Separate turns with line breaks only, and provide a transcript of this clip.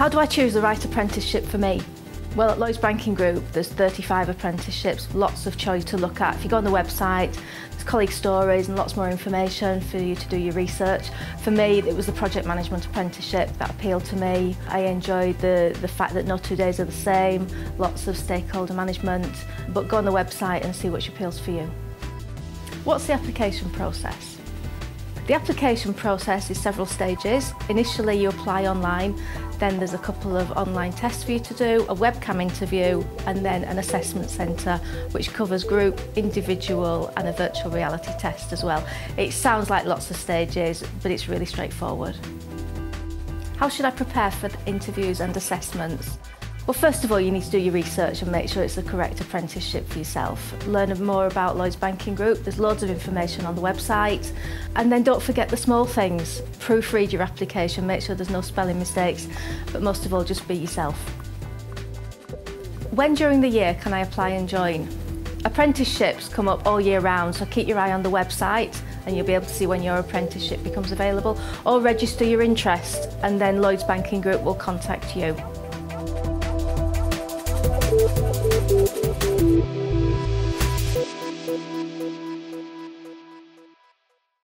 How do I choose the right apprenticeship for me? Well, at Lloyds Banking Group, there's 35 apprenticeships, lots of choice to look at. If you go on the website, there's colleague stories and lots more information for you to do your research. For me, it was the project management apprenticeship that appealed to me. I enjoyed the, the fact that no two days are the same, lots of stakeholder management, but go on the website and see which appeals for you. What's the application process? The application process is several stages. Initially you apply online, then there's a couple of online tests for you to do, a webcam interview and then an assessment centre which covers group, individual and a virtual reality test as well. It sounds like lots of stages but it's really straightforward. How should I prepare for interviews and assessments? Well, first of all, you need to do your research and make sure it's the correct apprenticeship for yourself. Learn more about Lloyds Banking Group. There's loads of information on the website. And then don't forget the small things. Proofread your application, make sure there's no spelling mistakes, but most of all, just be yourself. When during the year can I apply and join? Apprenticeships come up all year round, so keep your eye on the website and you'll be able to see when your apprenticeship becomes available or register your interest and then Lloyds Banking Group will contact you.